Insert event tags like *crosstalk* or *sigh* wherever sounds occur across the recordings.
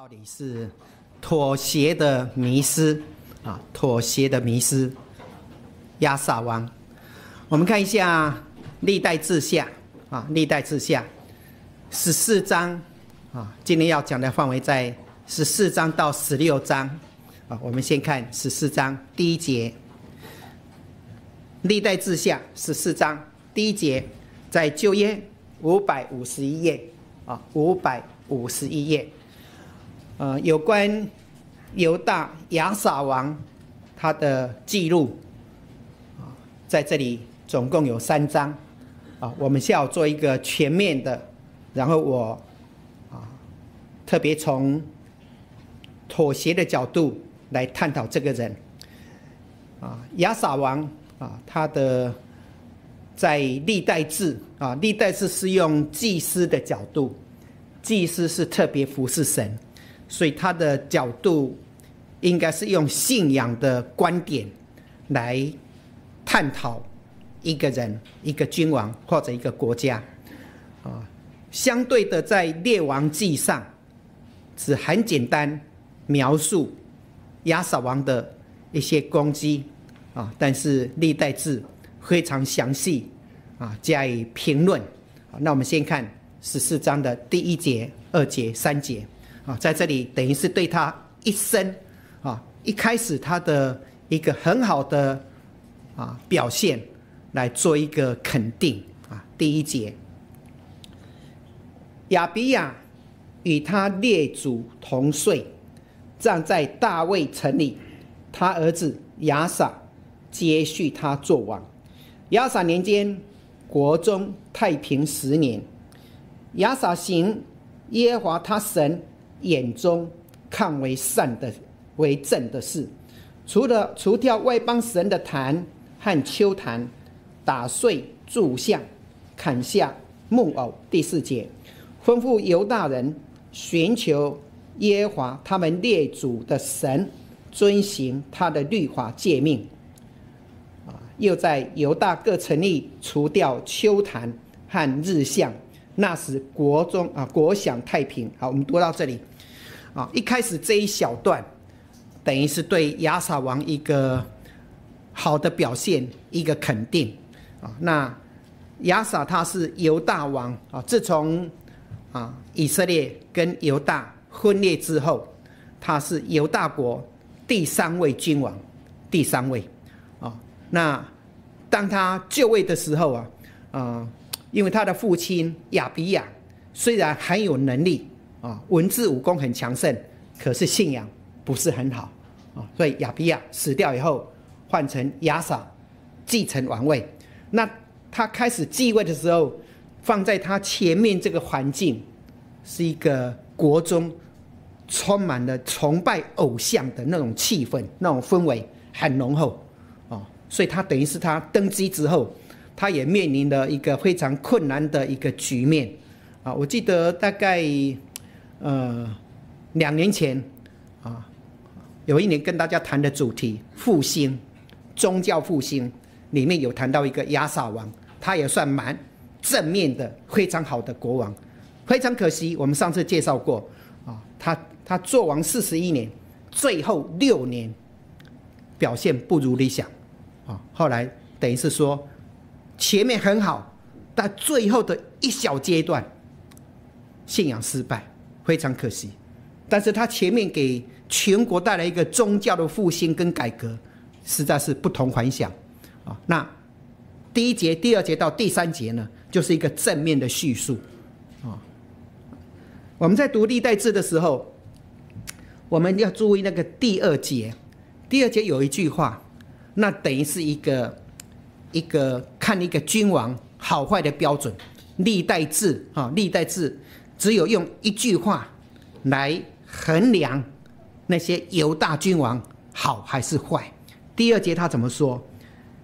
到底是妥协的迷失啊，妥协的迷失。亚撒王，我们看一下历代志下啊，历代志下十四章啊，今天要讲的范围在十四章到十六章啊。我们先看十四章第一节，历代志下十四章第一节，在旧约五百五十一页啊，五百五十一页。呃，有关犹大亚撒王他的记录啊，在这里总共有三章啊，我们需要做一个全面的，然后我啊特别从妥协的角度来探讨这个人啊，亚撒王啊，他的在历代志啊，历代志是用祭司的角度，祭司是特别服侍神。所以他的角度应该是用信仰的观点来探讨一个人、一个君王或者一个国家啊。相对的，在列王记上只很简单描述亚撒王的一些攻击啊，但是历代志非常详细啊加以评论。那我们先看十四章的第一节、二节、三节。啊，在这里等于是对他一生啊，一开始他的一个很好的啊表现来做一个肯定啊。第一节，亚比亚与他列祖同岁，站在大卫城里，他儿子亚撒接续他做王。亚撒年间，国中太平十年。亚撒行耶和华他神。眼中看为善的、为正的事，除了除掉外邦神的坛和丘坛，打碎柱像，砍下木偶。第四节，吩咐犹大人寻求耶和华他们列祖的神，遵行他的律法诫命。啊，又在犹大各城里除掉丘坛和日像，那时国中啊国享太平。好，我们读到这里。啊，一开始这一小段，等于是对亚撒王一个好的表现，一个肯定。啊，那亚撒他是犹大王啊，自从啊以色列跟犹大分裂之后，他是犹大国第三位君王，第三位。啊，那当他就位的时候啊，啊，因为他的父亲亚比亚虽然很有能力。啊，文字武功很强盛，可是信仰不是很好啊。所以亚比亚死掉以后，换成亚撒继承王位。那他开始继位的时候，放在他前面这个环境，是一个国中充满了崇拜偶像的那种气氛，那种氛围很浓厚啊。所以他等于是他登基之后，他也面临了一个非常困难的一个局面啊。我记得大概。呃，两年前啊，有一年跟大家谈的主题复兴，宗教复兴里面有谈到一个亚撒王，他也算蛮正面的，非常好的国王。非常可惜，我们上次介绍过啊，他他做王四十一年，最后六年表现不如理想啊。后来等于是说前面很好，但最后的一小阶段信仰失败。非常可惜，但是他前面给全国带来一个宗教的复兴跟改革，实在是不同凡响啊。那第一节、第二节到第三节呢，就是一个正面的叙述啊。我们在读历代志的时候，我们要注意那个第二节，第二节有一句话，那等于是一个一个看一个君王好坏的标准。历代志啊，历代志。只有用一句话来衡量那些犹大君王好还是坏。第二节他怎么说？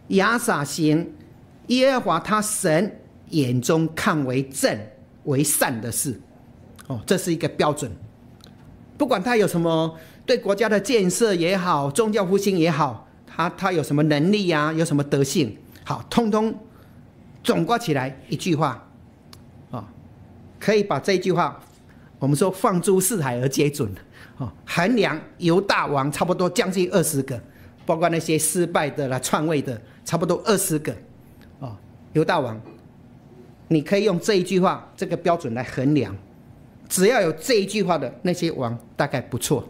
亚撒行耶和华他神眼中看为正为善的事。哦，这是一个标准。不管他有什么对国家的建设也好，宗教复兴也好，他他有什么能力呀？有什么德性？好，通通总括起来一句话。可以把这句话，我们说放诸四海而皆准，啊，衡量犹大王差不多将近二十个，包括那些失败的啦、篡位的，差不多二十个，啊，犹大王，你可以用这一句话这个标准来衡量，只要有这一句话的那些王，大概不错，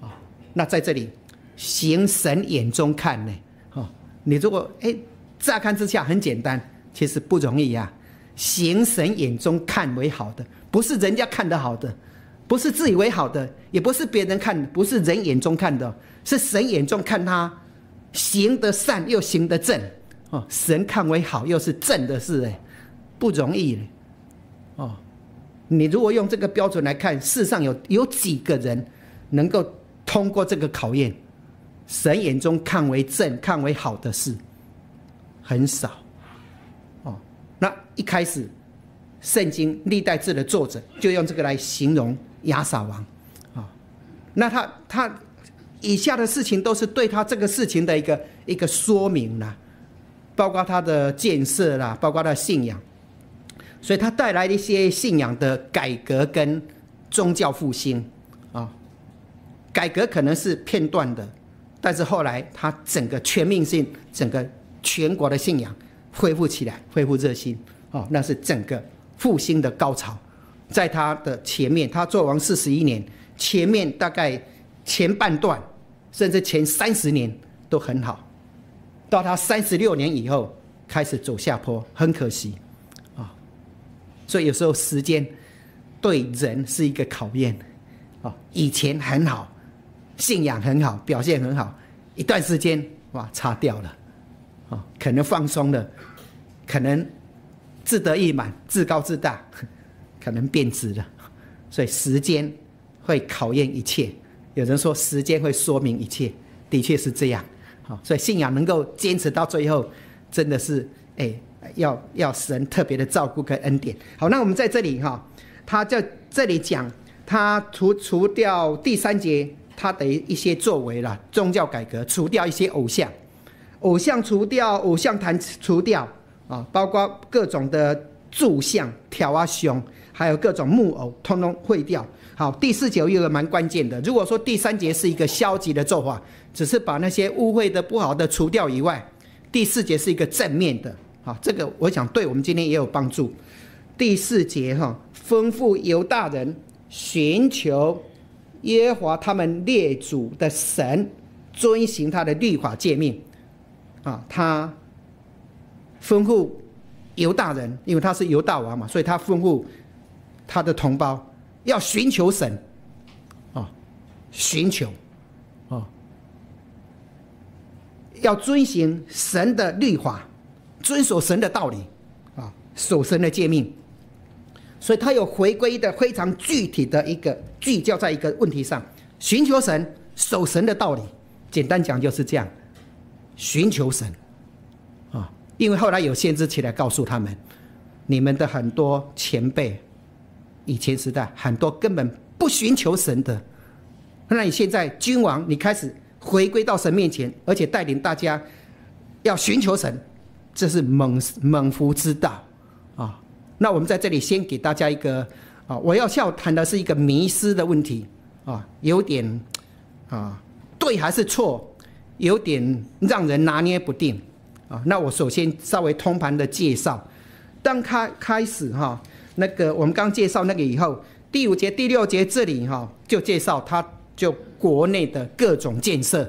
啊，那在这里行神眼中看呢，哦，你如果哎乍看之下很简单，其实不容易呀，行神眼中看为好的，不是人家看的好的。不是自以为好的，也不是别人看，不是人眼中看的，是神眼中看他行得善又行得正哦。神看为好又是正的事，哎，不容易哦。你如果用这个标准来看，世上有有几个人能够通过这个考验？神眼中看为正、看为好的事很少。一开始，圣经历代志的作者就用这个来形容。亚撒王，啊，那他他以下的事情都是对他这个事情的一个一个说明啦，包括他的建设啦，包括他的信仰，所以他带来一些信仰的改革跟宗教复兴。啊，改革可能是片段的，但是后来他整个全面性，整个全国的信仰恢复起来，恢复热心，哦，那是整个复兴的高潮。在他的前面，他做王四十一年，前面大概前半段，甚至前三十年都很好，到他三十六年以后开始走下坡，很可惜，啊，所以有时候时间对人是一个考验，啊，以前很好，信仰很好，表现很好，一段时间哇，擦掉了，啊，可能放松了，可能自得意满，自高自大。*laughs* 可能变质了，所以时间会考验一切。有人说时间会说明一切，的确是这样。好，所以信仰能够坚持到最后，真的是哎，要要神特别的照顾跟恩典。好，那我们在这里哈，他在这里讲，他除除掉第三节他的一些作为了宗教改革，除掉一些偶像，偶像除掉，偶像坛除掉啊，包括各种的柱像、条啊熊。还有各种木偶，通通毁掉。好，第四节有个蛮关键的。如果说第三节是一个消极的做法，只是把那些污秽的、不好的除掉以外，第四节是一个正面的。啊，这个我想对我们今天也有帮助。第四节哈，吩咐犹大人寻求耶和华他们列祖的神，遵行他的律法诫命。啊，他吩咐犹大人，因为他是犹大王嘛，所以他吩咐。他的同胞要寻求神，啊，寻求，啊，要遵行神的律法，遵守神的道理，啊，守神的诫命。所以他有回归的非常具体的一个聚焦在一个问题上：寻求神，守神的道理。简单讲就是这样，寻求神，因为后来有先知起来告诉他们，你们的很多前辈。以前时代很多根本不寻求神的，那你现在君王你开始回归到神面前，而且带领大家要寻求神，这是猛猛福之道啊！那我们在这里先给大家一个啊，我要笑谈的是一个迷失的问题啊，有点啊对还是错，有点让人拿捏不定啊。那我首先稍微通盘的介绍，当开开始哈。那个我们刚介绍那个以后，第五节、第六节这里哈，就介绍他就国内的各种建设，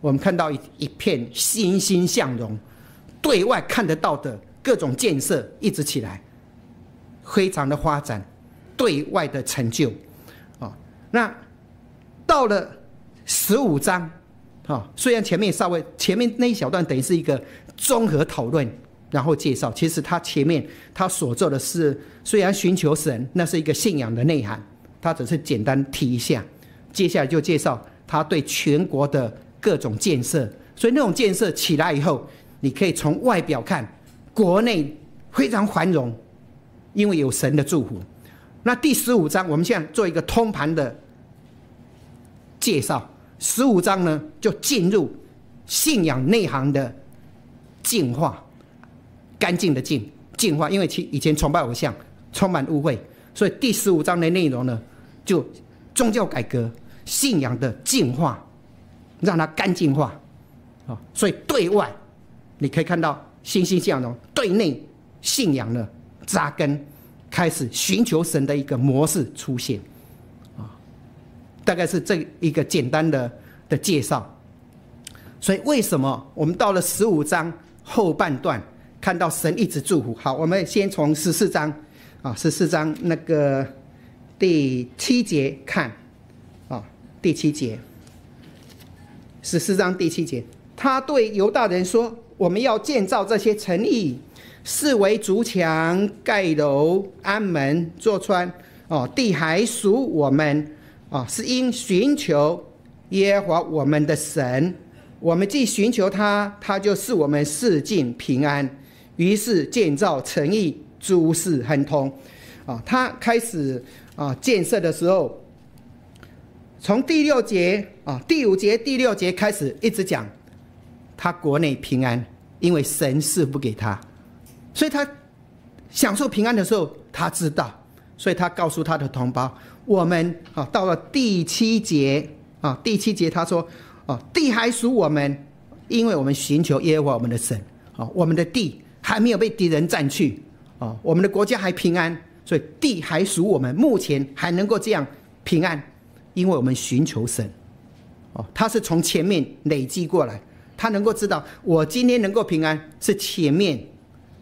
我们看到一一片欣欣向荣，对外看得到的各种建设一直起来，非常的发展，对外的成就，啊，那到了十五章，啊，虽然前面稍微前面那一小段等于是一个综合讨论。然后介绍，其实他前面他所做的是，虽然寻求神，那是一个信仰的内涵，他只是简单提一下。接下来就介绍他对全国的各种建设，所以那种建设起来以后，你可以从外表看，国内非常繁荣，因为有神的祝福。那第十五章，我们现在做一个通盘的介绍。十五章呢，就进入信仰内涵的进化。干净的净净化，因为其以前崇拜偶像，充满污秽，所以第十五章的内容呢，就宗教改革，信仰的净化，让它干净化。啊，所以对外你可以看到新兴信仰中对内信仰的扎根，开始寻求神的一个模式出现。大概是这一个简单的的介绍。所以为什么我们到了十五章后半段看到神一直祝福？好，我们先从十四章啊，十四章那个第七节看啊，第七节，十四章第七节，他对犹大人说：“我们要建造这些城邑，视为竹墙、盖楼、安门、坐穿。哦，地还属我们啊，是因寻求耶和华我们的神。”我们既寻求他，他就赐我们四境平安。于是建造诚意，诸事亨通。啊，他开始啊建设的时候，从第六节啊第五节第六节开始一直讲，他国内平安，因为神赐不给他，所以他享受平安的时候，他知道，所以他告诉他的同胞，我们啊到了第七节啊第七节他说。啊，地还属我们，因为我们寻求耶和华我们的神。啊，我们的地还没有被敌人占去。啊，我们的国家还平安，所以地还属我们。目前还能够这样平安，因为我们寻求神。哦，他是从前面累积过来，他能够知道我今天能够平安，是前面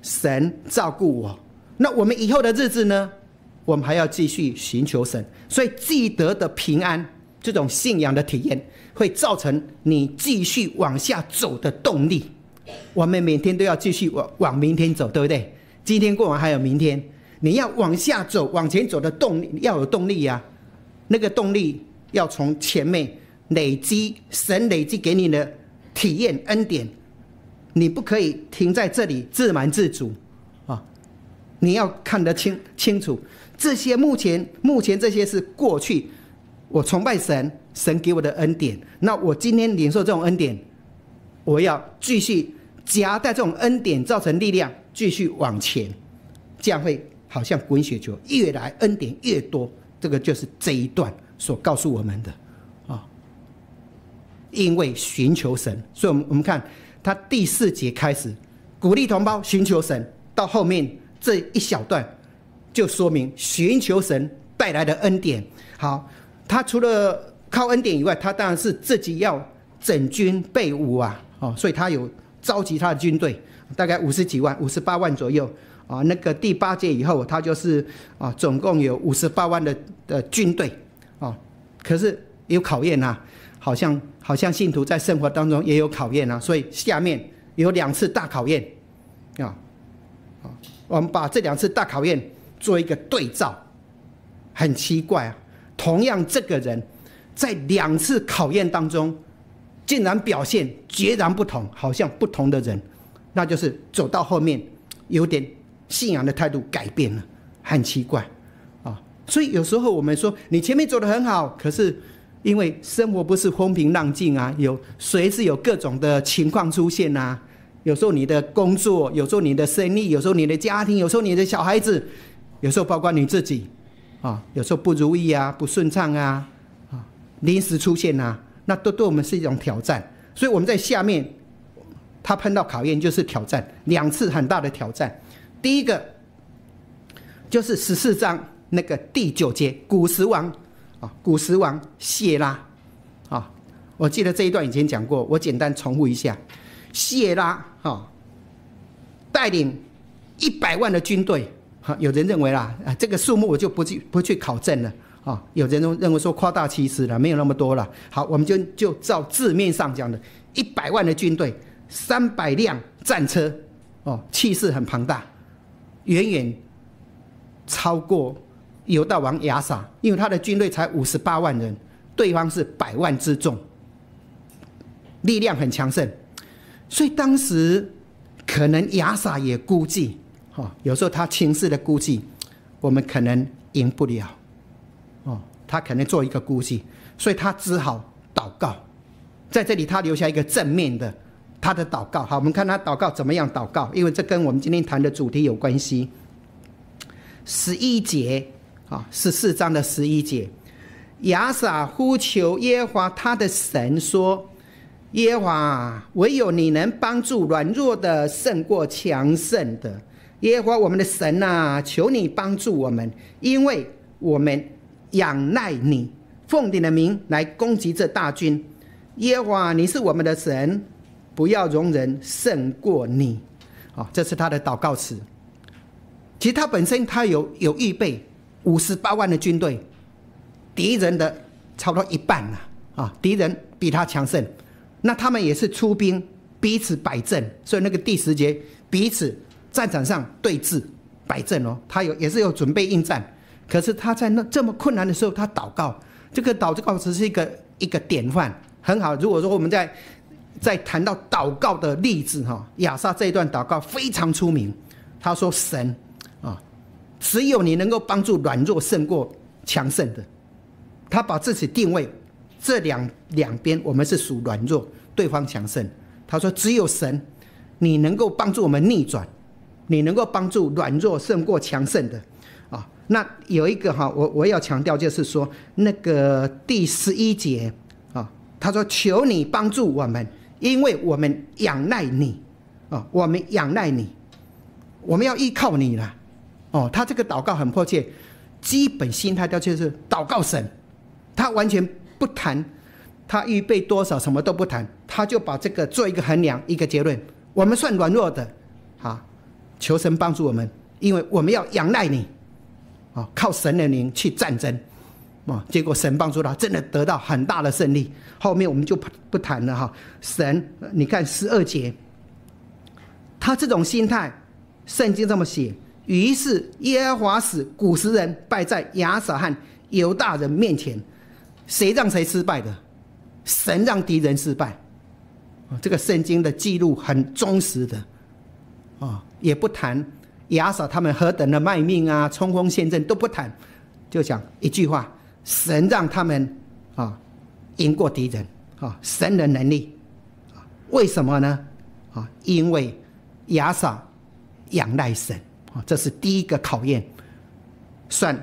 神照顾我。那我们以后的日子呢？我们还要继续寻求神，所以记得的平安这种信仰的体验。会造成你继续往下走的动力。我们每天都要继续往往明天走，对不对？今天过完还有明天，你要往下走、往前走的动力要有动力呀。那个动力要从前面累积，神累积给你的体验恩典，你不可以停在这里自满自足啊！你要看得清清楚，这些目前目前这些是过去，我崇拜神。神给我的恩典，那我今天领受这种恩典，我要继续夹带这种恩典，造成力量，继续往前，这样会好像滚雪球，越来恩典越多。这个就是这一段所告诉我们的啊。因为寻求神，所以我们我们看他第四节开始鼓励同胞寻求神，到后面这一小段就说明寻求神带来的恩典。好，他除了靠恩典以外，他当然是自己要整军备武啊，哦，所以他有召集他的军队，大概五十几万、五十八万左右啊。那个第八届以后，他就是啊，总共有五十八万的的军队啊。可是有考验呐，好像好像信徒在生活当中也有考验啊，所以下面有两次大考验啊啊。我们把这两次大考验做一个对照，很奇怪啊，同样这个人。在两次考验当中，竟然表现截然不同，好像不同的人，那就是走到后面，有点信仰的态度改变了，很奇怪啊！所以有时候我们说，你前面走的很好，可是因为生活不是风平浪静啊，有随时有各种的情况出现呐。有时候你的工作，有时候你的生意，有时候你的家庭，有时候你的小孩子，有时候包括你自己啊，有时候不如意啊，不顺畅啊。啊临时出现啊，那都对我们是一种挑战。所以我们在下面，他碰到考验就是挑战，两次很大的挑战。第一个就是十四章那个第九节，古时王啊，古时王谢拉啊，我记得这一段以前讲过，我简单重复一下。谢拉啊，带领一百万的军队，好，有人认为啦，啊，这个数目我就不去不去考证了。啊，有人认为说夸大其词了，没有那么多了。好，我们就就照字面上讲的，一百万的军队，三百辆战车，哦，气势很庞大，远远超过犹大王亚撒，因为他的军队才五十八万人，对方是百万之众，力量很强盛，所以当时可能亚撒也估计，哈，有时候他轻视的估计，我们可能赢不了。哦，他可能做一个估计，所以他只好祷告。在这里，他留下一个正面的他的祷告。好，我们看他祷告怎么样祷告，因为这跟我们今天谈的主题有关系。十一节啊，十四章的十一节，亚撒呼求耶和华他的神说：“耶和华，唯有你能帮助软弱的胜过强盛的。耶和华我们的神呐，求你帮助我们，因为我们仰赖你，奉你的名来攻击这大军。耶和华，你是我们的神，不要容忍胜过你。”啊，这是他的祷告词。其实他本身他有有预备五十八万的军队。敌人的差不多一半了啊！敌人比他强盛，那他们也是出兵彼此摆阵，所以那个第十节彼此战场上对峙摆阵哦，他有也是有准备应战。可是他在那这么困难的时候，他祷告，这个祷告只是一个一个典范，很好。如果说我们在在谈到祷告的例子哈，亚萨这一段祷告非常出名。他说：“神啊，只有你能够帮助软弱胜过强盛的。”他把自己定位，这两两边我们是属软弱，对方强盛。他说：“只有神，你能够帮助我们逆转，你能够帮助软弱胜过强盛的。”啊，那有一个哈，我我要强调就是说，那个第十一节啊，他说：“求你帮助我们，因为我们仰赖你啊，我们仰赖你，我们要依靠你了。”哦，他这个祷告很迫切，基本心态就是祷告神。他完全不谈，他预备多少，什么都不谈，他就把这个做一个衡量，一个结论。我们算软弱的，啊，求神帮助我们，因为我们要仰赖你，啊，靠神的灵去战争，啊，结果神帮助他，真的得到很大的胜利。后面我们就不不谈了哈。神，你看十二节，他这种心态，圣经这么写。于是耶和华使古时人败在亚撒和犹大人面前。谁让谁失败的？神让敌人失败。这个圣经的记录很忠实的，啊，也不谈亚嫂他们何等的卖命啊，冲锋陷阵都不谈，就讲一句话：神让他们啊赢过敌人。啊，神的能力。啊，为什么呢？啊，因为亚嫂仰赖神。啊，这是第一个考验。算，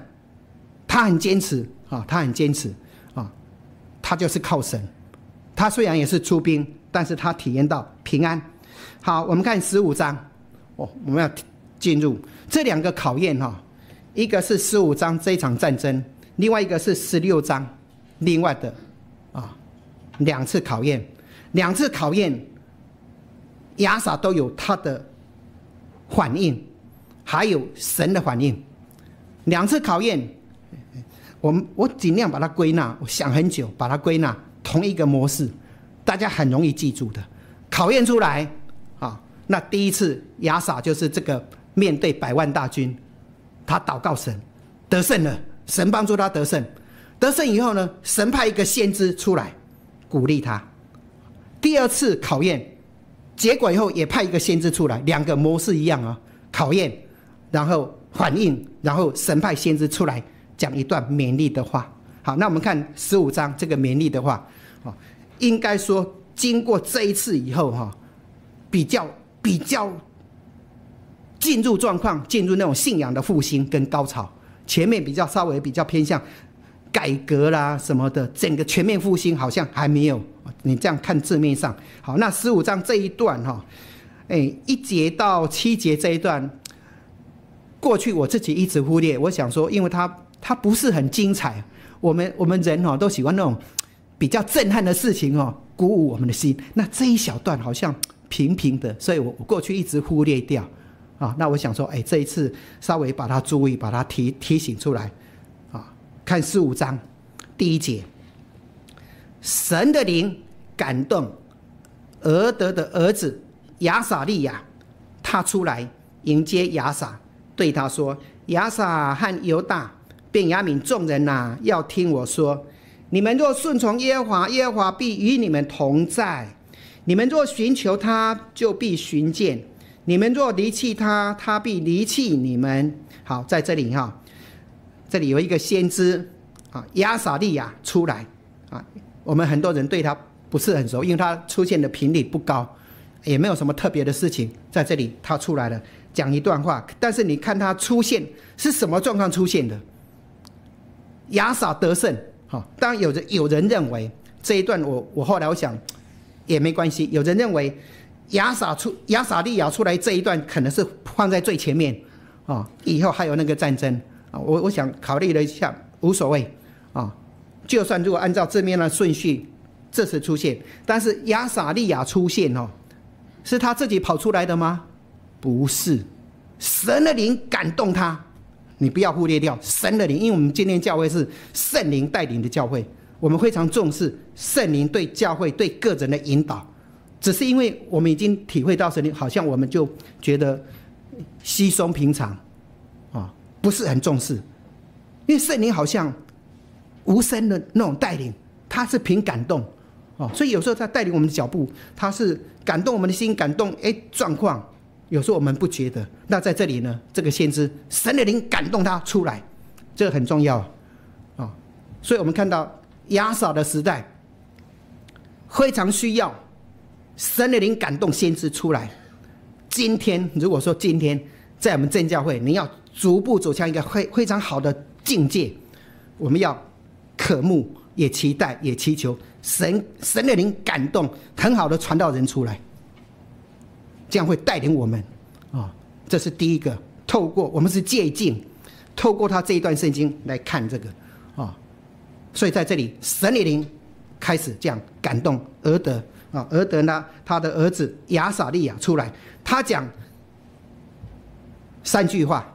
他很坚持。啊，他很坚持啊。他就是靠神，他虽然也是出兵，但是他体验到平安。好，我们看十五章，我们要进入这两个考验哈，一个是十五章这一场战争，另外一个是十六章，另外的啊两次考验，两次考验，亚撒都有他的反应，还有神的反应，两次考验。我我尽量把它归纳，我想很久把它归纳同一个模式，大家很容易记住的，考验出来。那第一次亚撒就是这个面对百万大军，他祷告神得胜了，神帮助他得胜，得胜以后呢，神派一个先知出来鼓励他。第二次考验结果以后也派一个先知出来，两个模式一样啊，考验然后反应，然后神派先知出来。讲一段勉励的话，好，那我们看十五章这个勉励的话，啊，应该说经过这一次以后，哈，比较比较进入状况，进入那种信仰的复兴跟高潮。前面比较稍微比较偏向改革啦什么的，整个全面复兴好像还没有。你这样看字面上，好，那十五章这一段哈，哎，一节到七节这一段，过去我自己一直忽略，我想说，因为他。它不是很精彩，我们我们人哦都喜欢那种比较震撼的事情哦，鼓舞我们的心。那这一小段好像平平的，所以我过去一直忽略掉啊。那我想说，哎，这一次稍微把它注意，把它提提醒出来啊。看十五章第一节，神的灵感动俄德的儿子亚撒利亚，他出来迎接亚撒，对他说：“亚撒和犹大。”便雅悯众人呐，要听我说：你们若顺从耶和华，耶和华必与你们同在；你们若寻求他，就必寻见；你们若离弃他，他必离弃你们。好，在这里哈，这里有一个先知啊，亚撒利亚出来啊。我们很多人对他不是很熟，因为他出现的频率不高，也没有什么特别的事情。在这里他出来了，讲一段话。但是你看他出现是什么状况出现的？亚撒得胜好，当然有人有人认为这一段我我后来我想也没关系。有人认为亚撒出亚撒利亚出来这一段可能是放在最前面啊，以后还有那个战争啊。我我想考虑了一下，无所谓啊。就算如果按照这面的顺序，这次出现，但是亚撒利亚出现哦，是他自己跑出来的吗？不是，神的灵感动他。你不要忽略掉神的灵，因为我们今天教会是圣灵带领的教会，我们非常重视圣灵对教会对个人的引导。只是因为我们已经体会到神灵，好像我们就觉得稀松平常啊，不是很重视。因为圣灵好像无声的那种带领，他是凭感动哦，所以有时候他带领我们的脚步，他是感动我们的心，感动哎状况。有时候我们不觉得，那在这里呢？这个先知神的灵感动他出来，这个很重要啊。所以我们看到亚撒的时代非常需要神的灵感动先知出来。今天如果说今天在我们正教会，你要逐步走向一个非非常好的境界，我们要渴慕、也期待、也祈求神神的灵感动，很好的传道人出来。这样会带领我们，啊，这是第一个。透过我们是借镜，透过他这一段圣经来看这个，所以在这里神的灵开始这样感动俄德啊，俄德呢，他的儿子亚撒利亚出来，他讲三句话。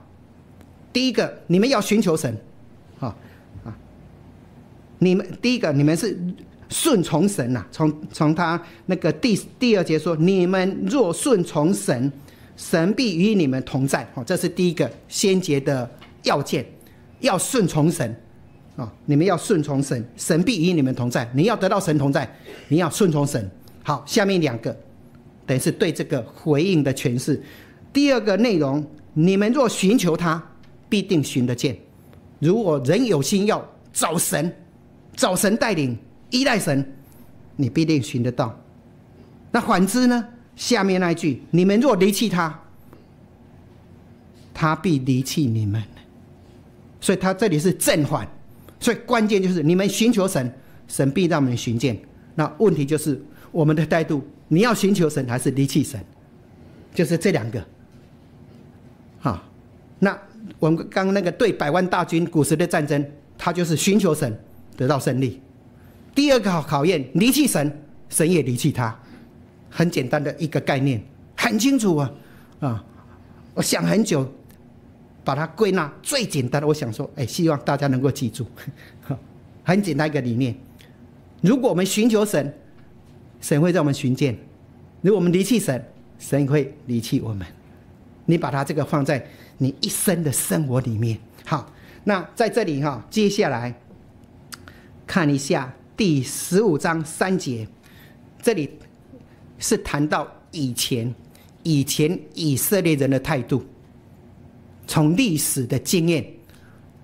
第一个，你们要寻求神，啊啊，你们第一个，你们是。顺从神呐，从从他那个第第二节说：“你们若顺从神，神必与你们同在。”哦，这是第一个先节的要件，要顺从神啊！你们要顺从神，神必与你们同在。你要得到神同在，你要顺从神。好，下面两个等于是对这个回应的诠释。第二个内容：你们若寻求他，必定寻得见。如果人有心要找神，找神带领。依赖神，你必定寻得到。那反之呢？下面那一句：你们若离弃他，他必离弃你们。所以他这里是正反，所以关键就是你们寻求神，神必让我们寻见。那问题就是我们的态度：你要寻求神还是离弃神？就是这两个。好，那我们刚刚那个对百万大军古时的战争，他就是寻求神，得到胜利。第二个考考验，离弃神，神也离弃他，很简单的一个概念，很清楚啊啊！我想很久，把它归纳最简单的，我想说，哎，希望大家能够记住，*laughs* 很简单一个理念：如果我们寻求神，神会让我们寻见；如果我们离弃神，神会离弃我们。你把它这个放在你一生的生活里面。好，那在这里哈，接下来看一下。第十五章三节，这里是谈到以前以前以色列人的态度。从历史的经验，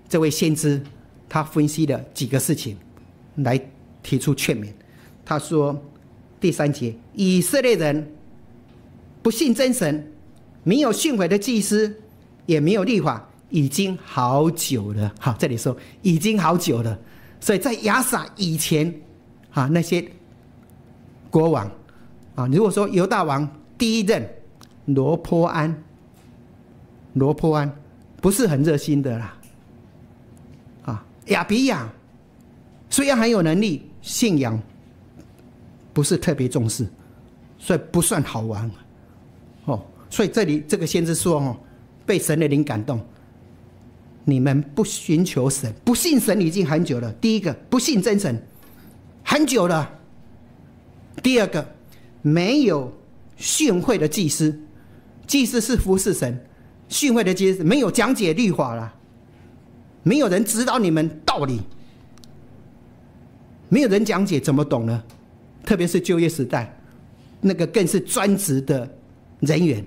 这位先知他分析了几个事情，来提出劝勉。他说：第三节，以色列人不信真神，没有训诲的祭司，也没有立法，已经好久了。好，这里说已经好久了。所以在亚撒以前，啊，那些国王，啊，如果说犹大王第一任罗坡安，罗坡安不是很热心的啦，啊，亚比亚虽然很有能力，信仰不是特别重视，所以不算好玩，哦，所以这里这个先知说哦，被神的灵感动。你们不寻求神，不信神已经很久了。第一个不信真神，很久了。第二个没有训会的祭司，祭司是服侍神，训会的祭司没有讲解律法了，没有人指导你们道理，没有人讲解怎么懂呢？特别是就业时代，那个更是专职的人员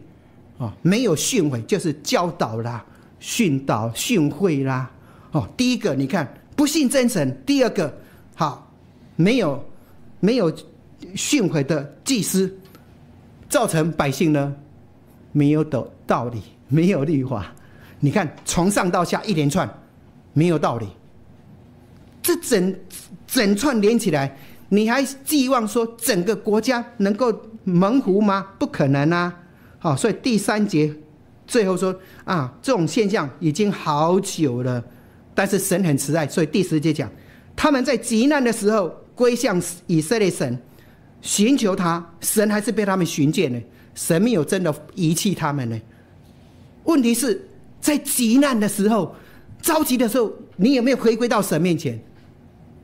啊，没有训诲就是教导啦。训导训会啦，哦，第一个你看不信真神；第二个，好没有没有训诲的祭司，造成百姓呢没有的道理，没有律法。你看从上到下一连串没有道理，这整整串连起来，你还寄望说整个国家能够蒙福吗？不可能啊！好，所以第三节最后说啊，这种现象已经好久了，但是神很慈爱，所以第十节讲，他们在极难的时候归向以色列神，寻求他，神还是被他们寻见的。神没有真的遗弃他们呢。问题是在急难的时候、着急的时候，你有没有回归到神面前？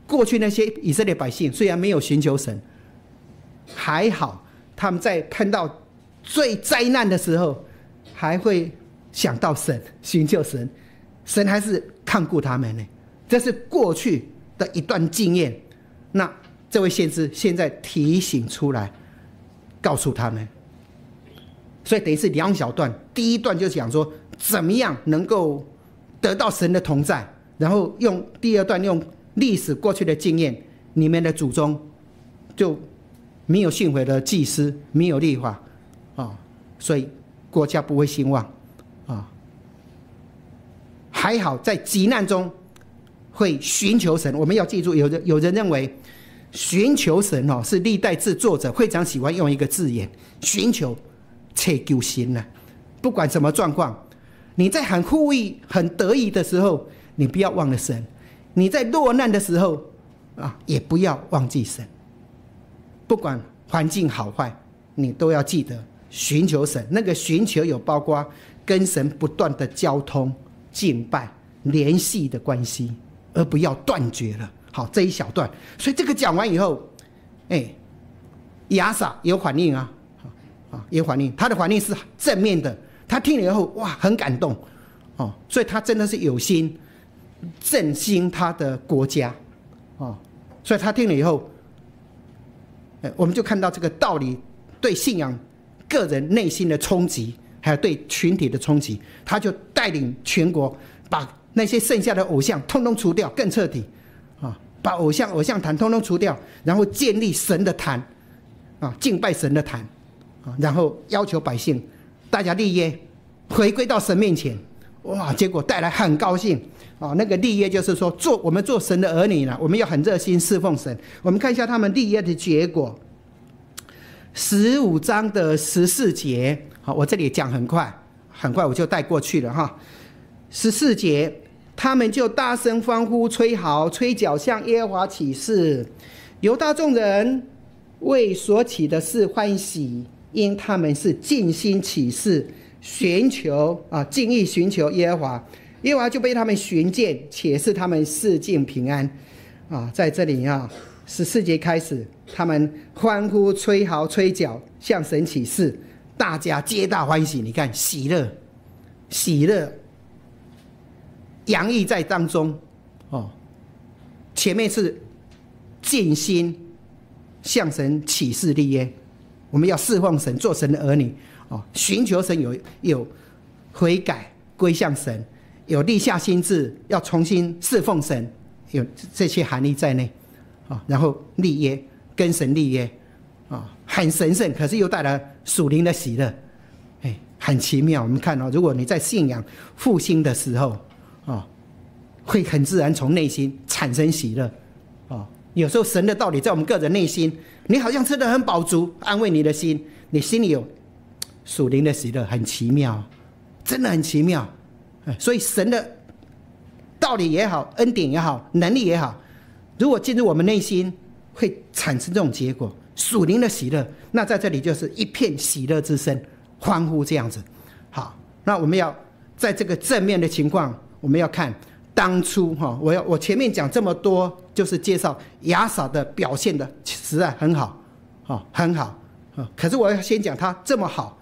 过去那些以色列百姓虽然没有寻求神，还好他们在碰到最灾难的时候，还会想到神，寻求神，神还是看顾他们呢。这是过去的一段经验。那这位先知现在提醒出来，告诉他们。所以等于是两小段，第一段就讲说怎么样能够得到神的同在，然后用第二段用历史过去的经验，你们的祖宗就没有信回的祭司，没有立法啊，所以国家不会兴旺啊。还好在急难中会寻求神，我们要记住，有人有人认为寻求神哦是历代志作者非常喜欢用一个字眼，寻求。切救心了，不管什么状况，你在很富裕、很得意的时候，你不要忘了神；你在落难的时候，啊，也不要忘记神。不管环境好坏，你都要记得寻求神。那个寻求有包括跟神不断的交通、敬拜、联系的关系，而不要断绝了。好，这一小段，所以这个讲完以后，哎，亚萨有反应啊。啊，有反应，他的反应是正面的。他听了以后，哇，很感动，哦，所以他真的是有心振兴他的国家，哦，所以他听了以后，哎，我们就看到这个道理对信仰个人内心的冲击，还有对群体的冲击，他就带领全国把那些剩下的偶像通通除掉，更彻底，啊，把偶像偶像坛通通除掉，然后建立神的坛，啊，敬拜神的坛。啊，然后要求百姓，大家立约，回归到神面前，哇！结果带来很高兴啊。那个立约就是说，做我们做神的儿女呢，我们要很热心侍奉神。我们看一下他们立约的结果，十五章的十四节。好，我这里讲很快，很快我就带过去了哈。十四节，他们就大声欢呼、吹号、吹角，向耶和华起誓，犹大众人为所起的事欢喜。因他们是尽心起誓，寻求啊，尽意寻求耶和华，耶和华就被他们寻见，且是他们四境平安，啊，在这里啊，十四节开始，他们欢呼、吹号、吹角，向神起誓，大家皆大欢喜。你看，喜乐，喜乐，洋溢在当中，哦，前面是尽心向神起誓立约。我们要侍奉神，做神的儿女，哦，寻求神有有悔改归向神，有立下心志要重新侍奉神，有这些含义在内，啊，然后立约跟神立约，啊，很神圣，可是又带来属灵的喜乐，哎，很奇妙。我们看到，如果你在信仰复兴的时候，啊，会很自然从内心产生喜乐，啊，有时候神的道理在我们个人内心。你好像吃的很饱足，安慰你的心，你心里有属灵的喜乐，很奇妙，真的很奇妙。所以神的道理也好，恩典也好，能力也好，如果进入我们内心，会产生这种结果，属灵的喜乐。那在这里就是一片喜乐之声，欢呼这样子。好，那我们要在这个正面的情况，我们要看当初哈，我要我前面讲这么多。就是介绍亚萨的表现的实在很好，哦，很好，啊，可是我要先讲他这么好，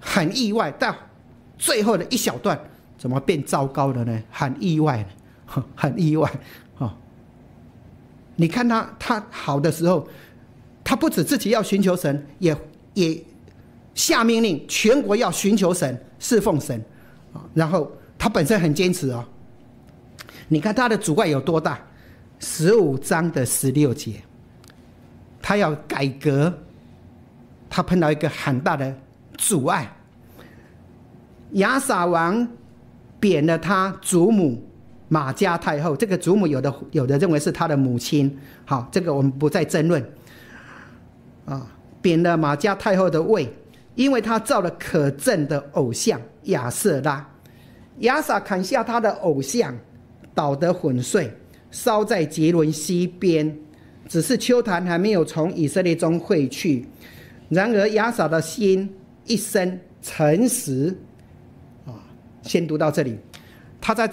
很意外，但最后的一小段怎么变糟糕了呢？很意外，*laughs* 很意外，哦，你看他他好的时候，他不止自己要寻求神，也也下命令全国要寻求神，侍奉神，啊，然后他本身很坚持哦，你看他的阻碍有多大？十五章的十六节，他要改革，他碰到一个很大的阻碍。亚撒王贬了他祖母马家太后，这个祖母有的有的认为是他的母亲，好，这个我们不再争论。啊，贬了马家太后的位，因为他造了可憎的偶像亚瑟拉。亚撒砍下他的偶像，捣得粉碎，烧在杰伦西边。只是秋坛还没有从以色列中汇去。然而亚撒的心一生诚实。啊，先读到这里。他在。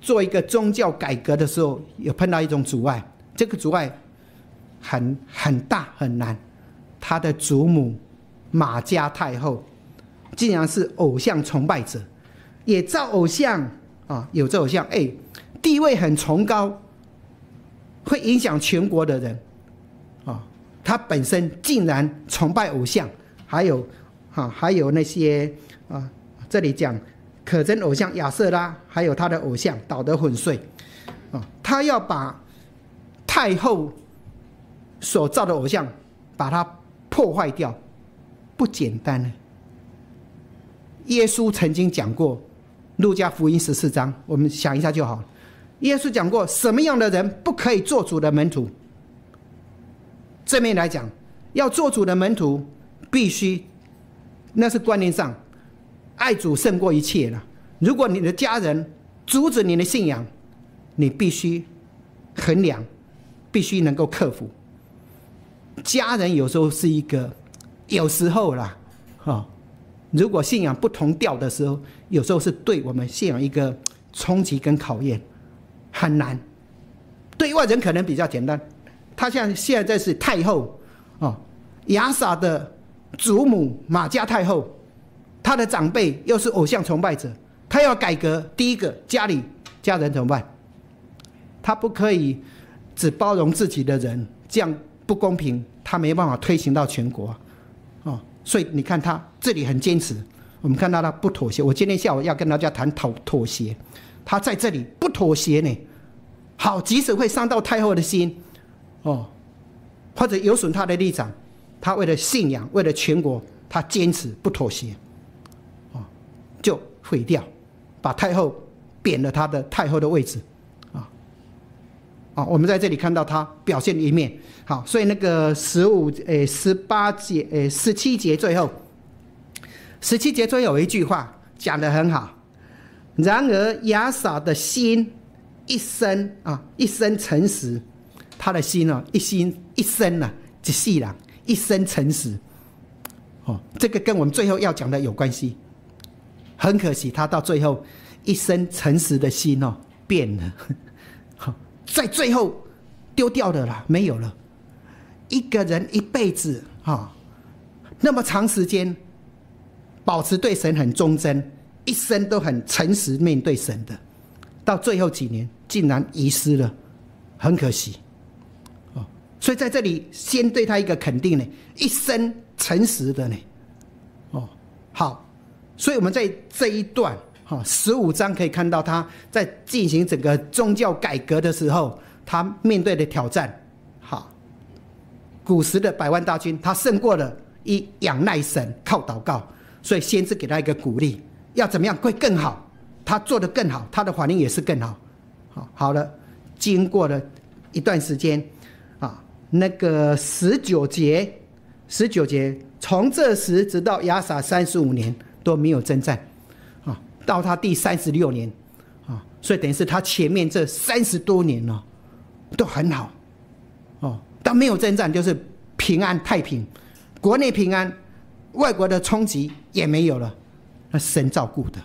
做一个宗教改革的时候，有碰到一种阻碍，这个阻碍很很大很难。他的祖母马家太后竟然是偶像崇拜者，也造偶像啊，有这偶像，哎，地位很崇高，会影响全国的人啊。他本身竟然崇拜偶像，还有啊，还有那些啊，这里讲。可憎偶像亚瑟拉，还有他的偶像，捣得粉碎。啊，他要把太后所造的偶像，把它破坏掉，不简单呢。耶稣曾经讲过，《路加福音》十四章，我们想一下就好。耶稣讲过，什么样的人不可以做主的门徒？正面来讲，要做主的门徒，必须，那是观念上。爱主胜过一切了。如果你的家人阻止你的信仰，你必须衡量，必须能够克服。家人有时候是一个，有时候啦，哈，如果信仰不同调的时候，有时候是对我们信仰一个冲击跟考验，很难。对外人可能比较简单。他像现在是太后，哦，亚撒的祖母马家太后。他的长辈又是偶像崇拜者，他要改革。第一个，家里家人怎么办？他不可以只包容自己的人，这样不公平，他没办法推行到全国。哦，所以你看他这里很坚持。我们看到他不妥协。我今天下午要跟大家谈妥妥协，他在这里不妥协呢。好，即使会伤到太后的心，哦，或者有损他的立场，他为了信仰，为了全国，他坚持不妥协。就毁掉，把太后贬了他的太后的位置，啊，啊，我们在这里看到他表现的一面。好，所以那个十五诶十八节诶十七节最后，十七节最后有一句话讲的很好。然而亚撒的心一生啊一生诚实，他的心呢一心一生呢一细了，一生诚实。哦，这个跟我们最后要讲的有关系。很可惜，他到最后一生诚实的心哦变了，好，*laughs* 在最后丢掉的啦，没有了。一个人一辈子啊，那么长时间保持对神很忠贞，一生都很诚实面对神的，到最后几年竟然遗失了，很可惜。哦，所以在这里先对他一个肯定呢，一生诚实的呢，哦，好。所以我们在这一段哈十五章可以看到他在进行整个宗教改革的时候，他面对的挑战。好，古时的百万大军，他胜过了，一仰赖神，靠祷告。所以先知给他一个鼓励，要怎么样会更好？他做得更好，他的反应也是更好。好，好了，经过了一段时间，啊，那个十九节，十九节，从这时直到亚撒三十五年。都没有征战，啊，到他第三十六年，啊，所以等于是他前面这三十多年呢，都很好，哦，但没有征战，就是平安太平，国内平安，外国的冲击也没有了，那神照顾的，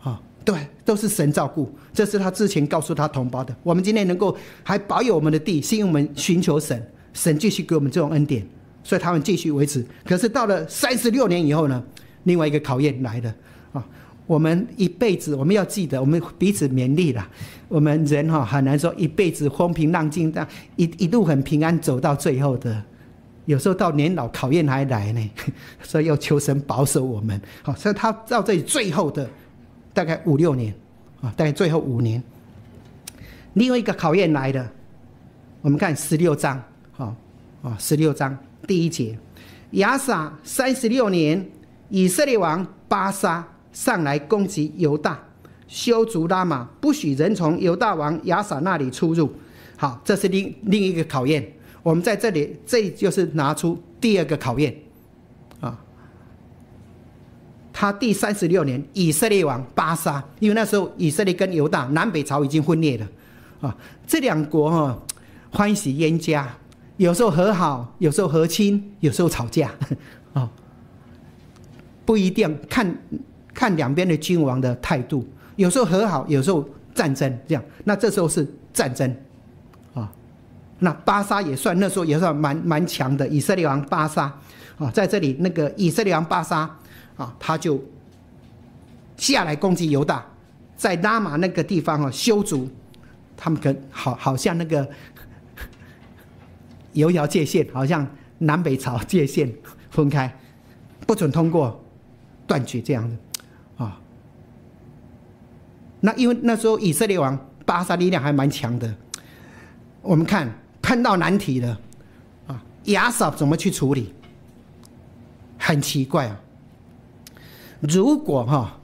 啊，对，都是神照顾，这是他之前告诉他同胞的。我们今天能够还保有我们的地，是因为我们寻求神，神继续给我们这种恩典，所以他们继续维持。可是到了三十六年以后呢？另外一个考验来了啊！我们一辈子，我们要记得，我们彼此勉励啦。我们人哈很难说一辈子风平浪静，但一一路很平安走到最后的。有时候到年老，考验还来呢，*laughs* 所以要求神保守我们。好，所以他到这里最后的大概五六年啊，大概最后五年。另外一个考验来的，我们看十六章，好啊，十六章第一节，亚撒三十六年。以色列王巴沙上来攻击犹大，修筑拉玛，不许人从犹大王亚撒那里出入。好，这是另另一个考验。我们在这里，这就是拿出第二个考验啊。他第三十六年，以色列王巴沙，因为那时候以色列跟犹大南北朝已经分裂了啊，这两国哈欢喜冤家，有时候和好，有时候和亲，有时候吵架啊，不一定看看两边的君王的态度，有时候和好，有时候战争这样，那这时候是战争。那巴沙也算那时候也算蛮蛮强的以色列王巴沙啊，在这里那个以色列王巴沙啊，他就下来攻击犹大，在拉玛那个地方啊修筑，他们跟好好像那个有一条界限，好像南北朝界限 *laughs* 分开，不准通过，断绝这样的啊。那因为那时候以色列王巴沙力量还蛮强的，我们看。看到难题了，啊，亚萨怎么去处理？很奇怪啊！如果哈，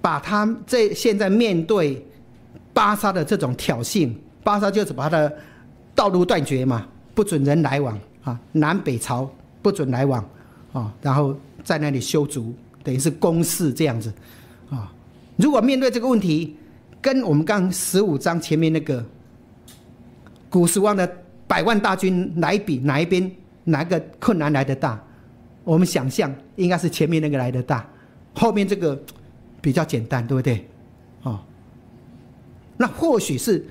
把他这现在面对巴沙的这种挑衅，巴沙就是把他的道路断绝嘛，不准人来往啊，南北朝不准来往啊，然后在那里修筑，等于是公事这样子啊。如果面对这个问题，跟我们刚十五章前面那个。古时王的百万大军来比哪一边哪个困难来的大？我们想象应该是前面那个来的大，后面这个比较简单，对不对？哦，那或许是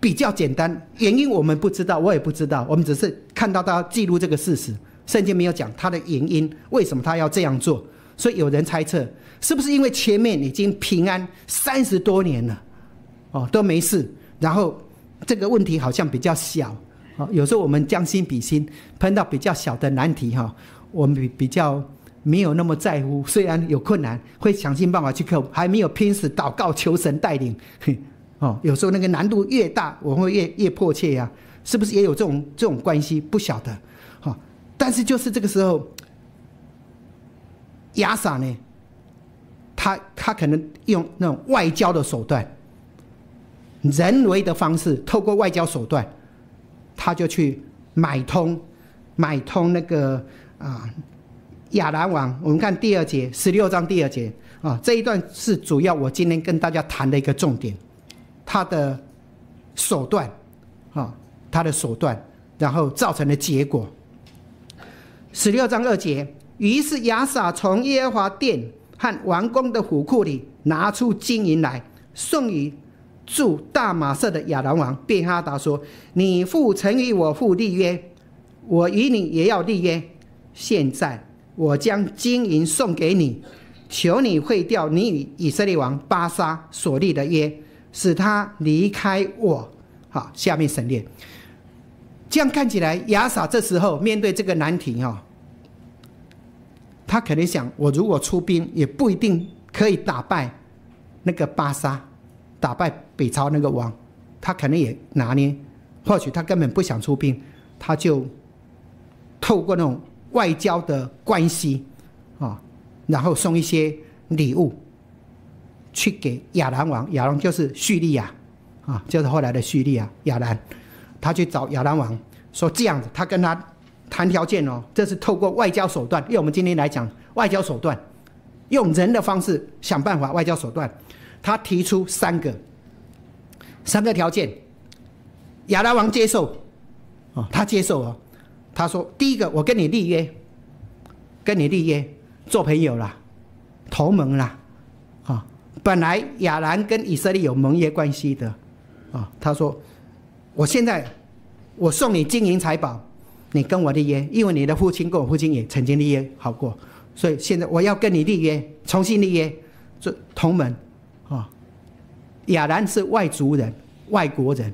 比较简单，原因我们不知道，我也不知道，我们只是看到他记录这个事实，圣经没有讲他的原因，为什么他要这样做？所以有人猜测，是不是因为前面已经平安三十多年了，哦，都没事，然后。这个问题好像比较小，啊，有时候我们将心比心，碰到比较小的难题哈，我们比比较没有那么在乎。虽然有困难，会想尽办法去克服，还没有拼死祷告求神带领。*laughs* 哦，有时候那个难度越大，我会越越迫切呀，是不是也有这种这种关系？不晓得，哈。但是就是这个时候，亚撒呢，他他可能用那种外交的手段。人为的方式，透过外交手段，他就去买通，买通那个啊亚兰王。我们看第二节，十六章第二节啊，这一段是主要我今天跟大家谈的一个重点，他的手段啊，他的手段，然后造成的结果。十六章二节，于是亚撒从耶和华殿和王宫的府库里拿出金银来，送与。住大马色的亚兰王便哈达说：“你父曾与我父立约，我与你也要立约。现在我将金银送给你，求你废掉你与以色列王巴沙所立的约，使他离开我。”好，下面省略。这样看起来，亚撒这时候面对这个难题哈，他肯定想：我如果出兵，也不一定可以打败那个巴沙。打败北朝那个王，他可能也拿捏，或许他根本不想出兵，他就透过那种外交的关系啊，然后送一些礼物去给亚兰王，亚兰就是叙利亚啊，就是后来的叙利亚亚兰，他去找亚兰王说这样子，他跟他谈条件哦，这是透过外交手段，用我们今天来讲外交手段，用人的方式想办法外交手段。他提出三个三个条件，亚拉王接受，哦，他接受哦。他说：第一个，我跟你立约，跟你立约，做朋友啦，同盟啦，啊，本来亚兰跟以色列有盟约关系的，啊，他说，我现在我送你金银财宝，你跟我立约，因为你的父亲跟我父亲也曾经立约好过，所以现在我要跟你立约，重新立约，做同盟。亚兰是外族人、外国人，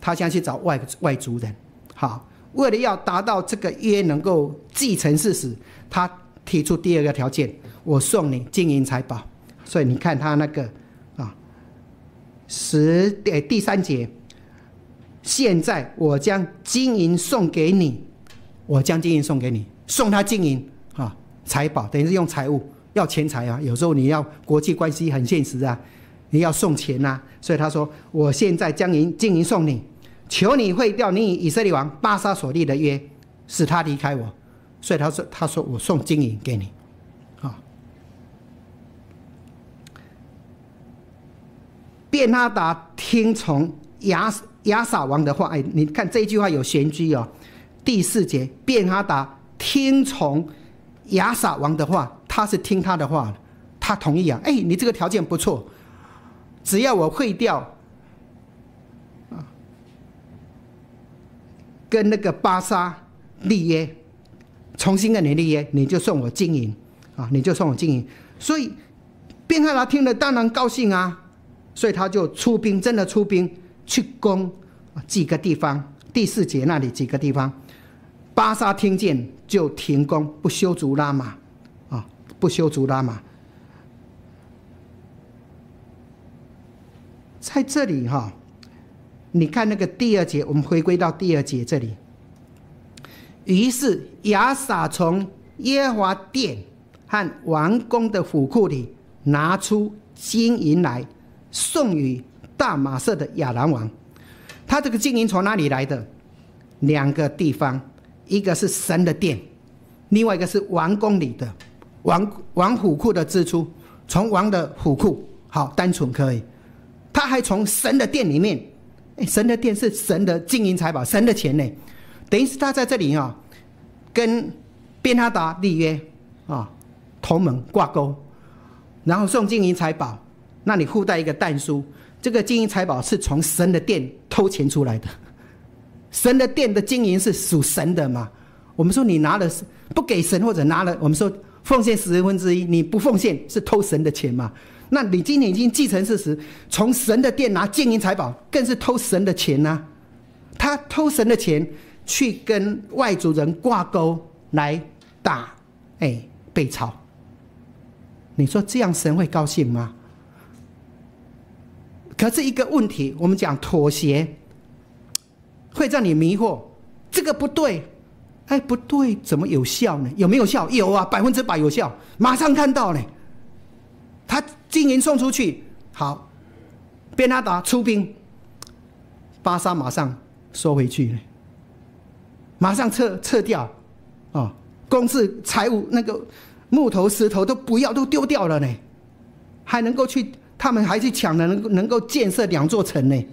他想去找外外族人。好，为了要达到这个约能够继承事实，他提出第二个条件：我送你金银财宝。所以你看他那个啊，十诶第三节，现在我将金银送给你，我将金银送给你，送他金银啊财宝，等于是用财物要钱财啊，有时候你要国际关系很现实啊，你要送钱呐。所以他说：“我现在将银金银送你，求你废掉你与以色列王巴沙所立的约，使他离开我。”所以他说：“他说我送金银给你。”啊，便哈达听从亚亚撒王的话。哎，你看这句话有玄机哦。第四节，便哈达。听从亚撒王的话，他是听他的话他同意啊。哎，你这个条件不错，只要我会掉啊，跟那个巴沙立约，重新跟你立约，你就送我金银啊，你就送我金银。所以便哈拉听了当然高兴啊，所以他就出兵，真的出兵去攻几个地方。第四节那里几个地方。巴沙听见就停工，不修足拉玛，啊，不修足拉玛。在这里哈，你看那个第二节，我们回归到第二节这里。于是亚撒从耶和华殿和王宫的府库里拿出金银来，送与大马色的亚兰王。他这个金银从哪里来的？两个地方。一个是神的殿，另外一个是王宫里的王王府库的支出，从王的府库好单纯可以，他还从神的殿里面，神的殿是神的金银财宝，神的钱呢，等于是他在这里啊，跟便哈达立约啊，同盟挂钩，然后送金银财宝，那你附带一个蛋书，这个金银财宝是从神的殿偷钱出来的。神的殿的金银是属神的嘛？我们说你拿了不给神，或者拿了，我们说奉献十分之一，你不奉献是偷神的钱嘛？那你今天已经继承事实，从神的殿拿金银财宝，更是偷神的钱呐！他偷神的钱去跟外族人挂钩来打，哎，被抄。你说这样神会高兴吗？可是一个问题，我们讲妥协。会让你迷惑，这个不对，哎，不对，怎么有效呢？有没有效？有啊，百分之百有效，马上看到呢。他金银送出去，好，便哈达出兵，巴沙马上收回去，马上撤撤掉，啊，公事财物那个木头石头都不要，都丢掉了呢，还能够去，他们还去抢呢，能能够建设两座城呢。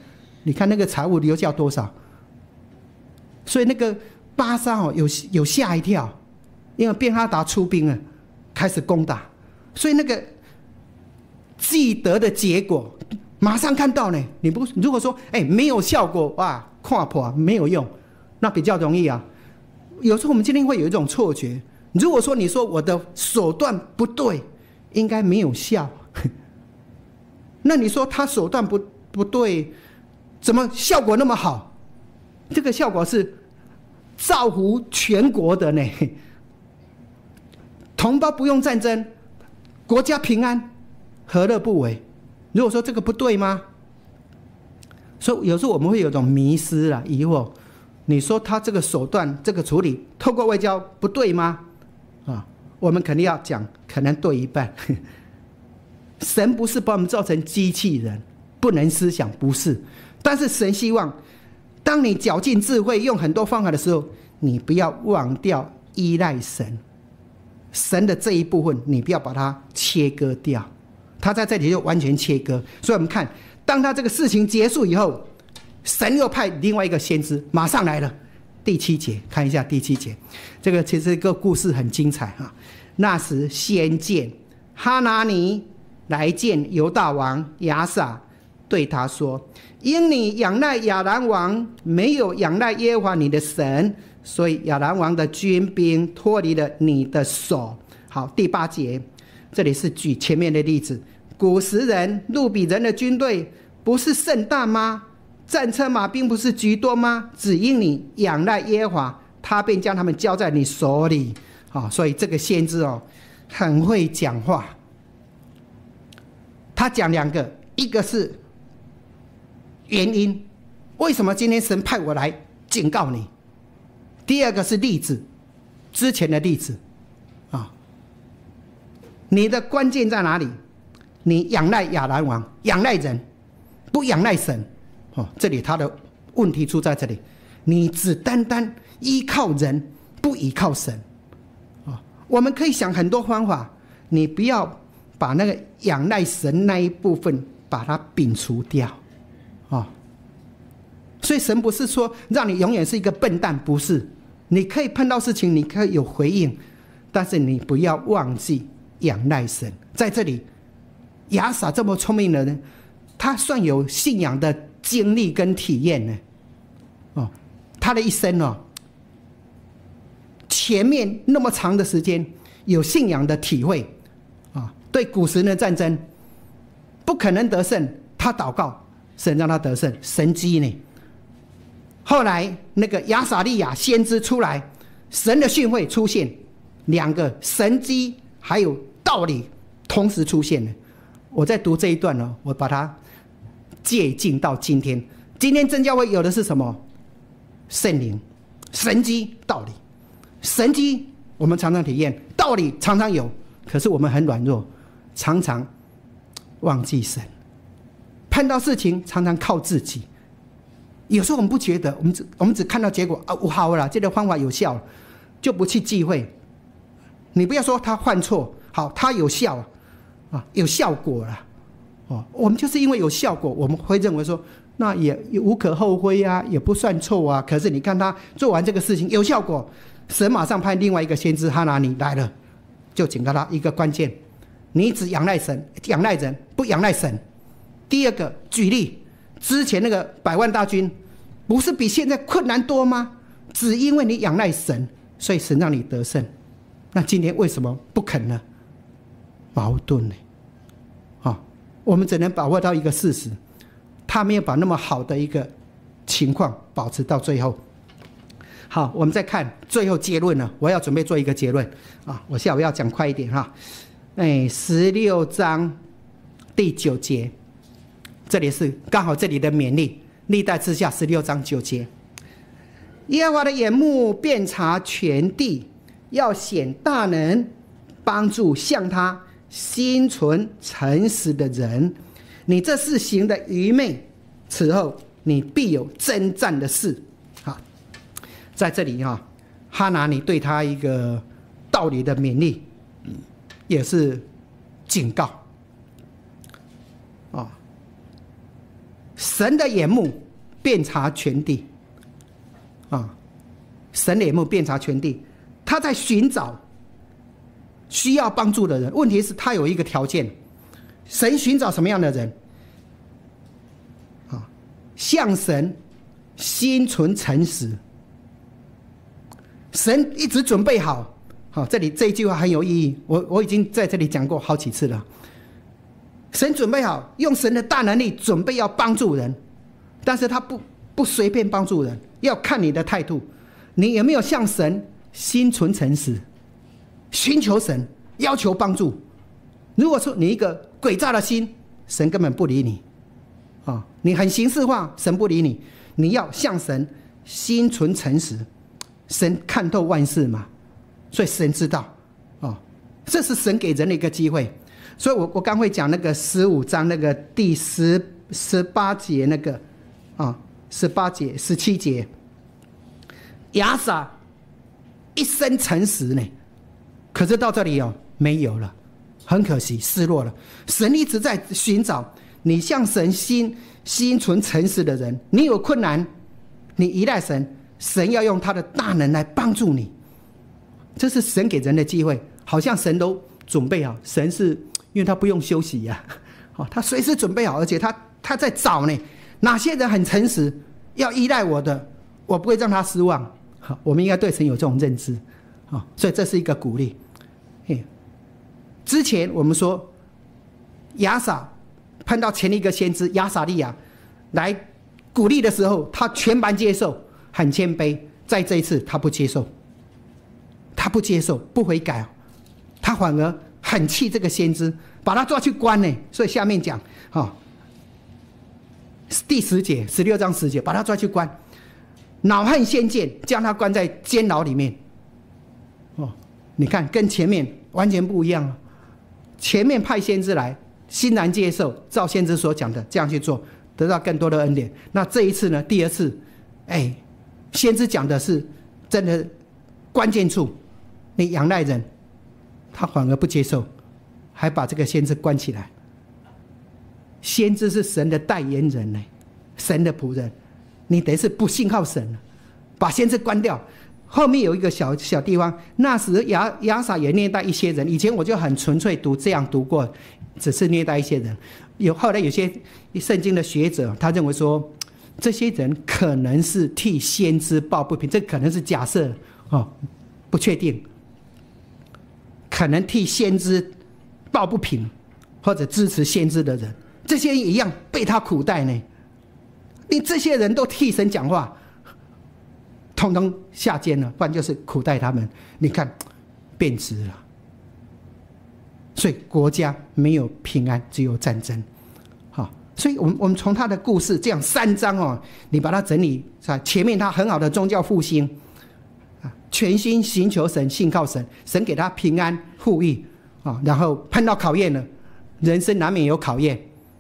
你看那个财物留下多少？所以那个巴沙哦，有有吓一跳，因为便哈达出兵了，开始攻打，所以那个记得的结果马上看到呢。你不如果说哎没有效果哇，跨破没有用，那比较容易啊。有时候我们今天会有一种错觉，如果说你说我的手段不对，应该没有效，*laughs* 那你说他手段不不对，怎么效果那么好？这个效果是造福全国的呢，同胞不用战争，国家平安，何乐不为？如果说这个不对吗？所以有时候我们会有种迷失了疑惑。你说他这个手段、这个处理，透过外交不对吗？啊，我们肯定要讲，可能对一半。*laughs* 神不是把我们造成机器人，不能思想，不是。但是神希望。当你绞尽智慧用很多方法的时候，你不要忘掉依赖神，神的这一部分你不要把它切割掉，他在这里就完全切割。所以我们看，当他这个事情结束以后，神又派另外一个先知马上来了。第七节，看一下第七节，这个其实一个故事很精彩哈。那时先见哈拿尼来见犹大王亚撒，对他说。因你仰赖亚兰王，没有仰赖耶和华你的神，所以亚兰王的军兵脱离了你的手。好，第八节，这里是举前面的例子。古时人、路比人的军队不是甚大吗？战车马兵不是居多吗？只因你仰赖耶和华，他便将他们交在你手里。好，所以这个先知哦，很会讲话。他讲两个，一个是。原因，为什么今天神派我来警告你？第二个是例子，之前的例子，啊，你的关键在哪里？你仰赖亚兰王，仰赖人，不仰赖神。哦，这里他的问题出在这里，你只单单依靠人，不依靠神。哦，我们可以想很多方法，你不要把那个仰赖神那一部分把它摒除掉。啊，所以神不是说让你永远是一个笨蛋，不是。你可以碰到事情，你可以有回应，但是你不要忘记仰赖神。在这里，亚撒这么聪明的人，他算有信仰的。经历跟体验呢？哦，他的一生哦，前面那么长的时间有信仰的体会啊，对古时的战争不可能得胜，他祷告神让他得胜，神机呢？后来那个亚撒利亚先知出来，神的训会出现，两个神机还有道理同时出现了。我在读这一段呢，我把它。借镜到今天，今天真教会有的是什么？圣灵、神机、道理。神机我们常常体验，道理常常有，可是我们很软弱，常常忘记神。碰到事情常常靠自己，有时候我们不觉得，我们只我们只看到结果啊，我好了，这个方法有效，就不去忌讳。你不要说他犯错，好，他有效有效果了。哦，我们就是因为有效果，我们会认为说，那也无可厚非啊，也不算错啊。可是你看他做完这个事情有效果，神马上派另外一个先知哈拿尼来了，就警告他一个关键：你只仰赖神，仰赖人，不仰赖神。第二个举例，之前那个百万大军，不是比现在困难多吗？只因为你仰赖神，所以神让你得胜。那今天为什么不肯呢？矛盾呢？我们只能把握到一个事实，他没有把那么好的一个情况保持到最后。好，我们再看最后结论了。我要准备做一个结论啊！我下午要讲快一点哈。哎，十六章第九节，这里是刚好这里的勉励，历代之下十六章九节。耶和华的眼目遍察全地，要显大能，帮助向他。心存诚实的人，你这是行的愚昧，此后你必有征战的事。啊，在这里哈，哈拿你对他一个道理的勉励，也是警告。啊，神的眼目遍察全地，啊，神的眼目遍察全地，他在寻找。需要帮助的人，问题是他有一个条件：神寻找什么样的人？啊，向神心存诚实。神一直准备好。好，这里这一句话很有意义。我我已经在这里讲过好几次了。神准备好，用神的大能力准备要帮助人，但是他不不随便帮助人，要看你的态度，你有没有向神心存诚实？寻求神，要求帮助。如果说你一个诡诈的心，神根本不理你，啊，你很形式化，神不理你。你要向神心存诚实，神看透万事嘛，所以神知道，啊，这是神给人的一个机会。所以我我刚会讲那个十五章那个第十十八节那个，啊，十八节十七节，亚撒一生诚实呢。可是到这里哦，没有了，很可惜，失落了。神一直在寻找你向神心心存诚实的人。你有困难，你依赖神，神要用他的大能来帮助你。这是神给人的机会，好像神都准备好。神是因为他不用休息呀，*laughs* 哦，他随时准备好，而且他他在找呢，哪些人很诚实，要依赖我的，我不会让他失望。好，我们应该对神有这种认知，啊，所以这是一个鼓励。之前我们说，亚撒碰到前一个先知亚撒利亚来鼓励的时候，他全盘接受，很谦卑。在这一次，他不接受，他不接受，不悔改，他反而很气这个先知，把他抓去关呢。所以下面讲，哈，第十节十六章十节，把他抓去关，恼恨先见，将他关在监牢里面。哦，你看跟前面完全不一样啊。前面派先知来，欣然接受，照先知所讲的这样去做，得到更多的恩典。那这一次呢？第二次，哎，先知讲的是真的关键处，你仰赖人，他反而不接受，还把这个先知关起来。先知是神的代言人呢，神的仆人，你等于是不信靠神了，把先知关掉。后面有一个小小地方，那时亚亚撒也虐待一些人。以前我就很纯粹读这样读过，只是虐待一些人。有后来有些圣经的学者，他认为说，这些人可能是替先知抱不平，这可能是假设哦，不确定，可能替先知抱不平，或者支持先知的人，这些人一样被他苦待呢。你这些人都替神讲话。通通下监了，不然就是苦待他们。你看，变质了，所以国家没有平安，只有战争。好，所以我们我们从他的故事这样三章哦，你把它整理是吧？前面他很好的宗教复兴啊，全心寻求神，信靠神，神给他平安富裕啊，然后碰到考验了，人生难免有考验，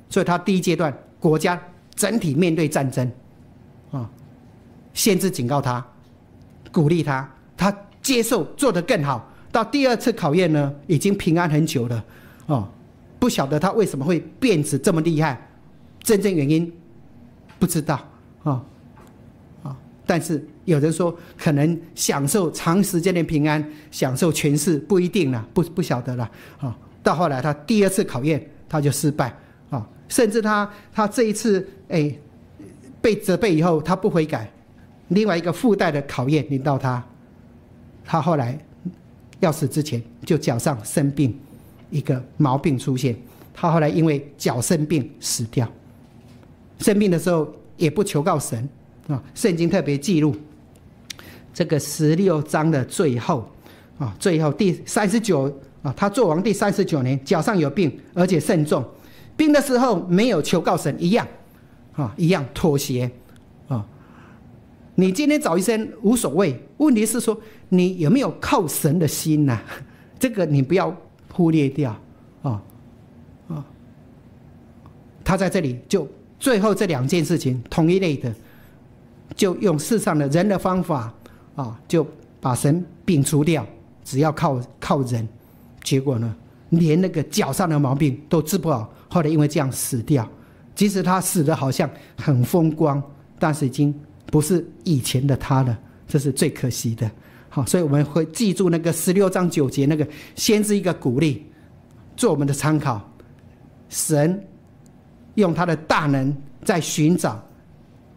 所以他第一阶段国家整体面对战争啊。先知警告他，鼓励他，他接受做得更好。到第二次考验呢，已经平安很久了，哦，不晓得他为什么会变质这么厉害，真正原因不知道，啊啊！但是有人说，可能享受长时间的平安，享受权势不一定了，不不晓得了，啊！到后来他第二次考验他就失败，啊，甚至他他这一次哎被责备以后，他不悔改。另外一个附带的考验临到他，他后来要死之前就脚上生病，一个毛病出现，他后来因为脚生病死掉。生病的时候也不求告神啊，圣经特别记录这个十六章的最后啊，最后第三十九啊，他做王第三十九年，脚上有病，而且甚重，病的时候没有求告神，一样啊，一样妥协。你今天找医生无所谓，问题是说你有没有靠神的心呐？*laughs* 这个你不要忽略掉啊啊！他在这里就最后这两件事情同一类的，就用世上的人的方法啊，就把神摒除掉，只要靠靠人，结果呢，连那个脚上的毛病都治不好，后来因为这样死掉。即使他死的好像很风光，但是已经。不是以前的他了，这是最可惜的。好，所以我们会记住那个十六章九节那个先是一个鼓励，做我们的参考。神用他的大能在寻找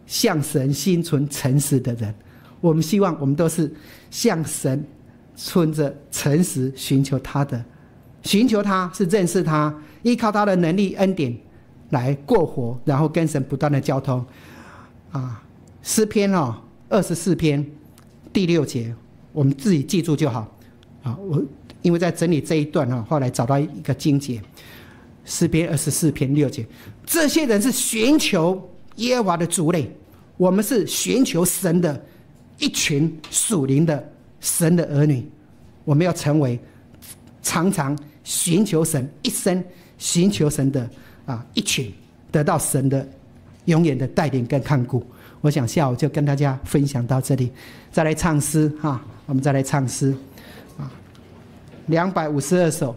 向神心存诚实的人。我们希望我们都是向神存着诚实寻求他的，寻求他是认识他，依靠他的能力恩典来过活，然后跟神不断的交通啊。诗篇哦，二十四篇第六节，我们自己记住就好。啊，我因为在整理这一段哈，后来找到一个经节，诗篇二十四篇六节，这些人是寻求耶和华的族类，我们是寻求神的一群属灵的神的儿女，我们要成为常常寻求神一生寻求神的啊一群，得到神的永远的带领跟看顾。我想下午就跟大家分享到这里，再来唱诗哈，我们再来唱诗，啊，两百五十二首。